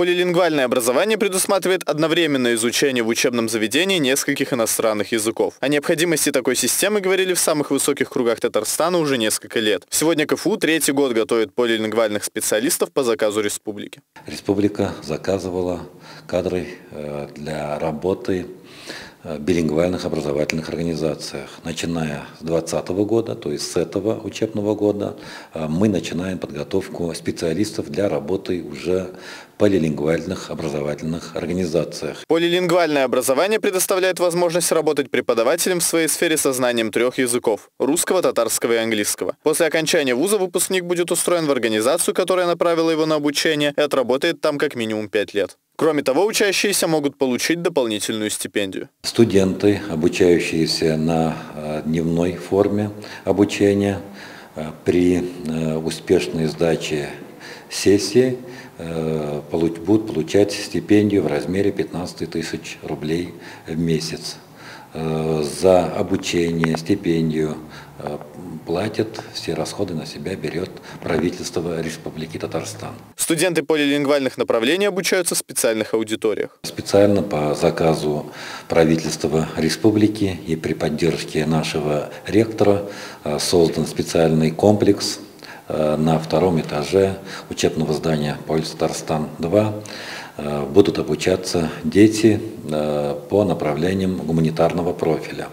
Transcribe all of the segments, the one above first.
Полилингвальное образование предусматривает одновременное изучение в учебном заведении нескольких иностранных языков. О необходимости такой системы говорили в самых высоких кругах Татарстана уже несколько лет. Сегодня КФУ третий год готовит полилингвальных специалистов по заказу республики. Республика заказывала кадры э, для работы билингвальных образовательных организациях. Начиная с 2020 года, то есть с этого учебного года, э, мы начинаем подготовку специалистов для работы уже в полилингвальных образовательных организациях. Полилингвальное образование предоставляет возможность работать преподавателем в своей сфере со знанием трех языков – русского, татарского и английского. После окончания вуза выпускник будет устроен в организацию, которая направила его на обучение и отработает там как минимум пять лет. Кроме того, учащиеся могут получить дополнительную стипендию. Студенты, обучающиеся на э, дневной форме обучения, э, при э, успешной сдаче сессии будут получать стипендию в размере 15 тысяч рублей в месяц. За обучение, стипендию платят, все расходы на себя берет правительство Республики Татарстан. Студенты полилингвальных направлений обучаются в специальных аудиториях. Специально по заказу правительства республики и при поддержке нашего ректора э, создан специальный комплекс э, на втором этаже учебного здания Полис Татарстан-2 э, будут обучаться дети по направлениям гуманитарного профиля.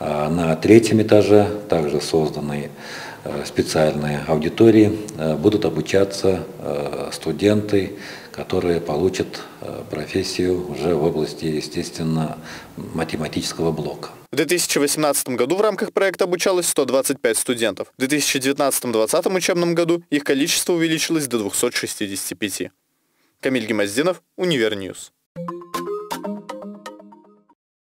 На третьем этаже также созданы Э, специальные аудитории э, будут обучаться э, студенты, которые получат профессию уже в области, естественно, математического блока. В 2018 году в рамках проекта обучалось 125 студентов. В 2019-2020 учебном году их количество увеличилось до 265. Камиль Гемоздинов, Univer News.